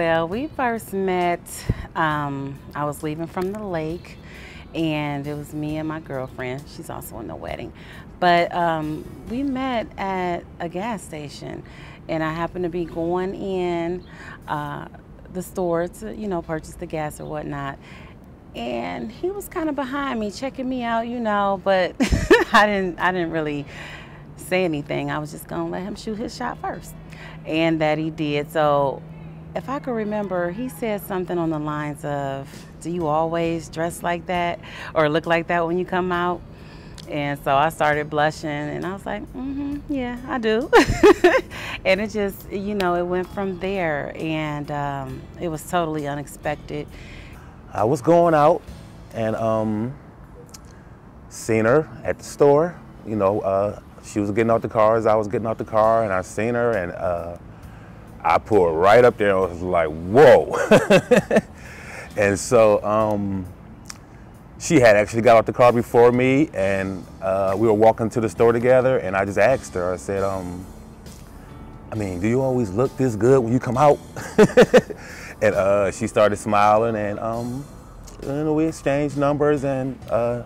Well, we first met, um, I was leaving from the lake, and it was me and my girlfriend. She's also in the wedding. But um, we met at a gas station, and I happened to be going in uh, the store to, you know, purchase the gas or whatnot. And he was kind of behind me, checking me out, you know, but I didn't, I didn't really say anything. I was just gonna let him shoot his shot first, and that he did. So if I could remember, he said something on the lines of, Do you always dress like that or look like that when you come out? And so I started blushing and I was like, mm-hmm, yeah, I do. and it just, you know, it went from there and um, it was totally unexpected. I was going out and um, seen her at the store. You know, uh, she was getting out the car as I was getting out the car and I seen her and uh, I pulled right up there and was like, whoa. and so um, she had actually got out the car before me and uh, we were walking to the store together and I just asked her, I said, um, I mean, do you always look this good when you come out? and uh, she started smiling and um, know, we exchanged numbers and uh,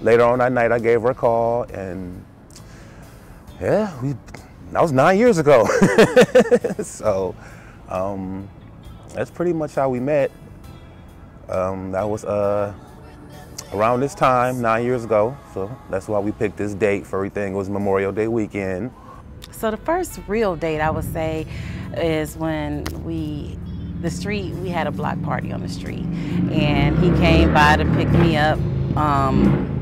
later on that night I gave her a call and yeah, we that was nine years ago. so um, that's pretty much how we met. Um, that was uh, around this time, nine years ago. So that's why we picked this date for everything. It was Memorial Day weekend. So the first real date I would say is when we, the street, we had a block party on the street. And he came by to pick me up. Um,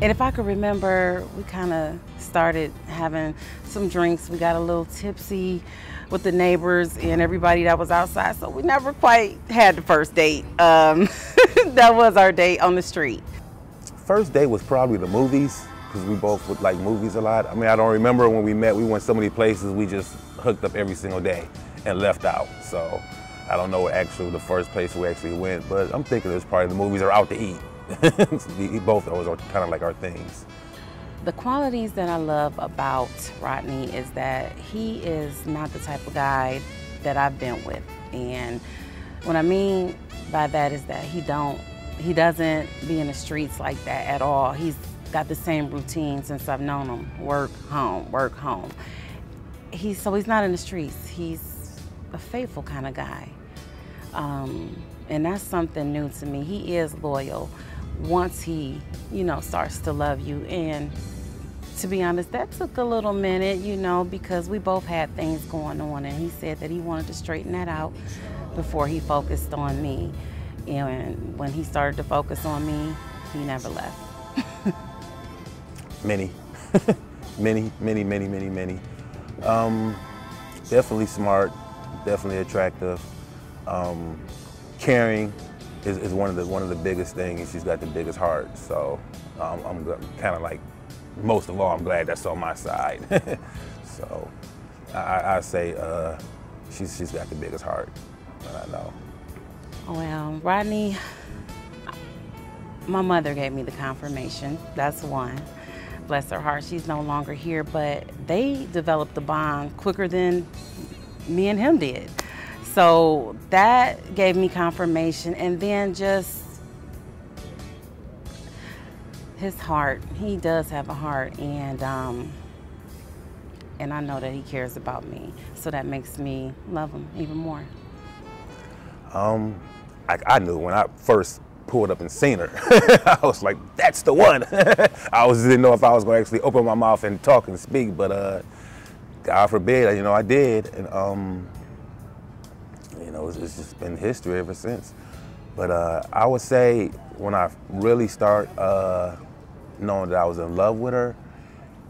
and if I could remember, we kind of started having some drinks. We got a little tipsy with the neighbors and everybody that was outside. So we never quite had the first date. Um, that was our date on the street. First date was probably the movies because we both would like movies a lot. I mean, I don't remember when we met. We went so many places. We just hooked up every single day and left out. So I don't know actually the first place we actually went, but I'm thinking it was probably the movies or out to eat. Both of those are kind of like our things. The qualities that I love about Rodney is that he is not the type of guy that I've been with. And what I mean by that is that he don't he doesn't be in the streets like that at all. He's got the same routine since I've known him. Work, home, work, home. He's so he's not in the streets. He's a faithful kind of guy. Um, and that's something new to me. He is loyal once he, you know, starts to love you. And to be honest, that took a little minute, you know, because we both had things going on. And he said that he wanted to straighten that out before he focused on me. And when he started to focus on me, he never left. many, many, many, many, many, many. Um, definitely smart, definitely attractive, um, caring, is, is one of the one of the biggest things. She's got the biggest heart. So um, I'm kind of like most of all, I'm glad that's on my side. so I, I say uh, she's she's got the biggest heart I know. Well, Rodney, my mother gave me the confirmation. That's one. Bless her heart, she's no longer here, but they developed the bond quicker than me and him did. So that gave me confirmation. And then just his heart. He does have a heart. And, um, and I know that he cares about me. So that makes me love him even more. Um, I, I knew when I first pulled up and seen her. I was like, that's the one. I was didn't know if I was going to actually open my mouth and talk and speak, but uh, God forbid, you know, I did. And um, you know, it's, it's just been history ever since. But uh, I would say when I really start uh, knowing that I was in love with her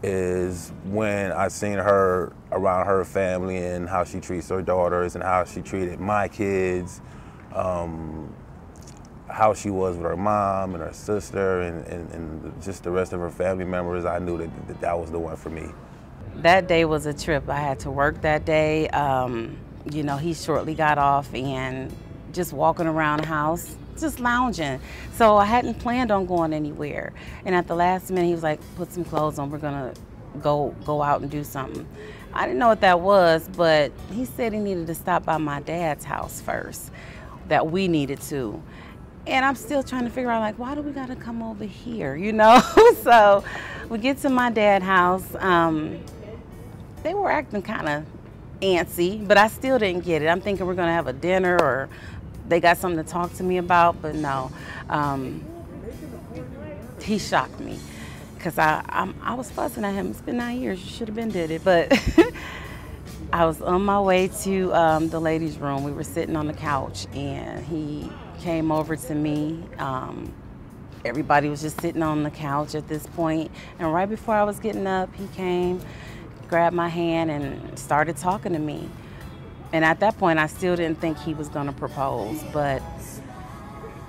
is when I seen her around her family and how she treats her daughters and how she treated my kids, um, how she was with her mom and her sister and, and, and, just the rest of her family members. I knew that, that was the one for me. That day was a trip. I had to work that day. Um, you know, he shortly got off and just walking around the house, just lounging. So I hadn't planned on going anywhere. And at the last minute, he was like, put some clothes on. We're to go go out and do something. I didn't know what that was, but he said he needed to stop by my dad's house first, that we needed to. And I'm still trying to figure out, like, why do we gotta come over here, you know? so we get to my dad's house. Um, they were acting kind of antsy, but I still didn't get it. I'm thinking we're gonna have a dinner or they got something to talk to me about, but no. Um, he shocked me because I I'm, i was fussing at him. It's been nine years. You should have been did it, but I was on my way to um, the ladies' room. We were sitting on the couch, and he came over to me. Um, everybody was just sitting on the couch at this point, and right before I was getting up, he came, grabbed my hand, and started talking to me. And at that point, I still didn't think he was going to propose, but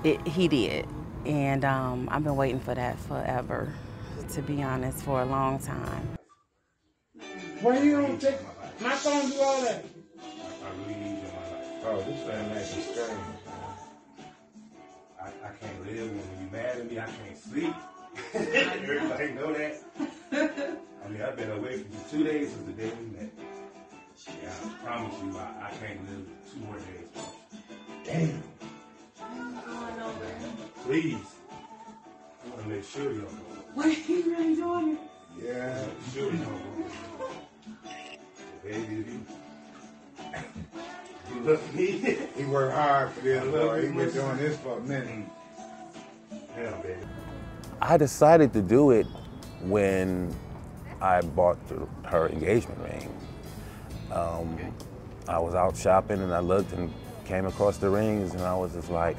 it, he did. And um, I've been waiting for that forever, to be honest, for a long time. Why you don't take my life? My phone do all that? I really need you in my life. Oh, this family acting strange. I, I can't live when you mad at me. I can't sleep. Everybody know that. I mean, I've been away for two days since the day we met. Yeah, I promise you, I, I can't live two more days. Damn. Please. I want to make sure you don't go. Wait, he really doing it? Yeah, sure you don't go. Baby, if you, you love me, He worked hard for this, I love boy. you, He been Missy. doing this for a minute. damn, baby. I decided to do it when I bought the, her engagement ring. Um, I was out shopping and I looked and came across the rings and I was just like,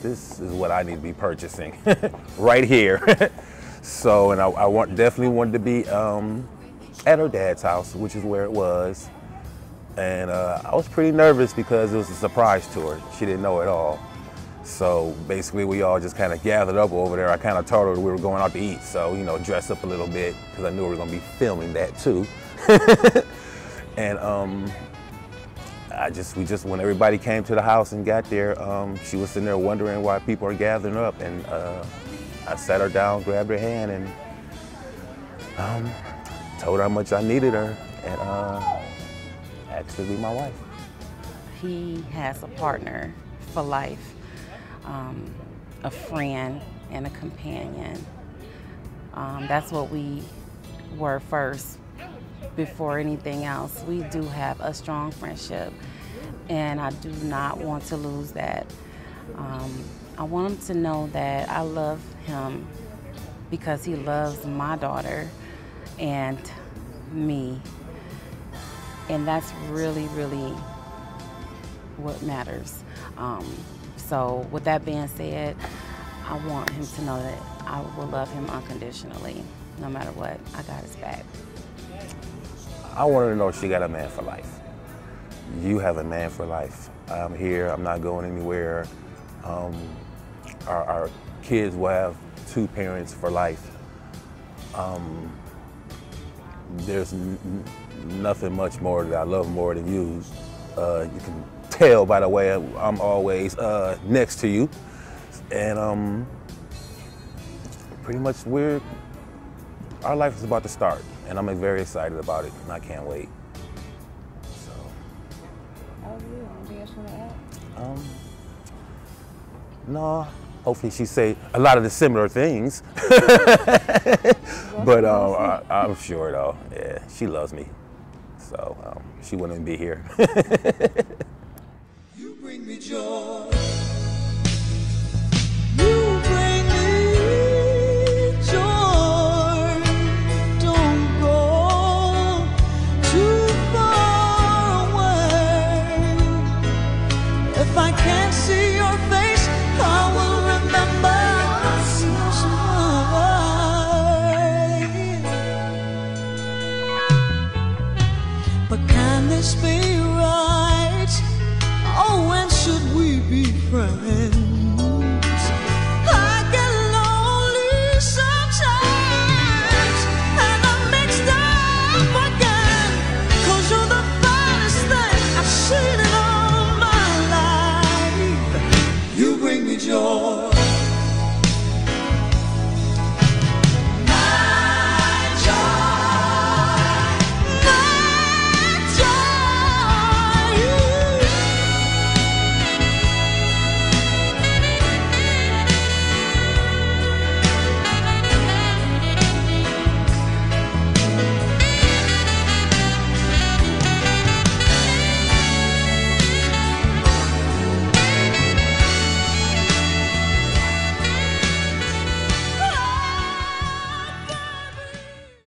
this is what I need to be purchasing right here. so, and I, I want, definitely wanted to be um, at her dad's house, which is where it was. And uh, I was pretty nervous because it was a surprise to her. She didn't know at all. So basically, we all just kind of gathered up over there. I kind of told her we were going out to eat, so you know, dress up a little bit because I knew we were going to be filming that too. and um, I just, we just, when everybody came to the house and got there, um, she was sitting there wondering why people are gathering up, and uh, I sat her down, grabbed her hand, and um, told her how much I needed her, and uh, asked to be my wife. He has a partner for life, um, a friend, and a companion. Um, that's what we were first before anything else. We do have a strong friendship, and I do not want to lose that. Um, I want him to know that I love him because he loves my daughter and me. And that's really, really what matters. Um, so, with that being said, I want him to know that I will love him unconditionally, no matter what. I got his back. I want to know she got a man for life. You have a man for life. I'm here. I'm not going anywhere. Um, our, our kids will have two parents for life. Um, there's nothing much more that I love more than you. Uh, you can tell by the way I'm always uh, next to you, and um, pretty much we're our life is about to start, and I'm very excited about it, and I can't wait. So, Oh, yeah. Anything else you want to add? um, no, hopefully she say a lot of the similar things, but um, I, I'm sure though, yeah, she loves me, so um, she wouldn't be here. Me joy. You bring me joy. Don't go too far away. If I can't see your face, I will remember. But can this be should we be friends?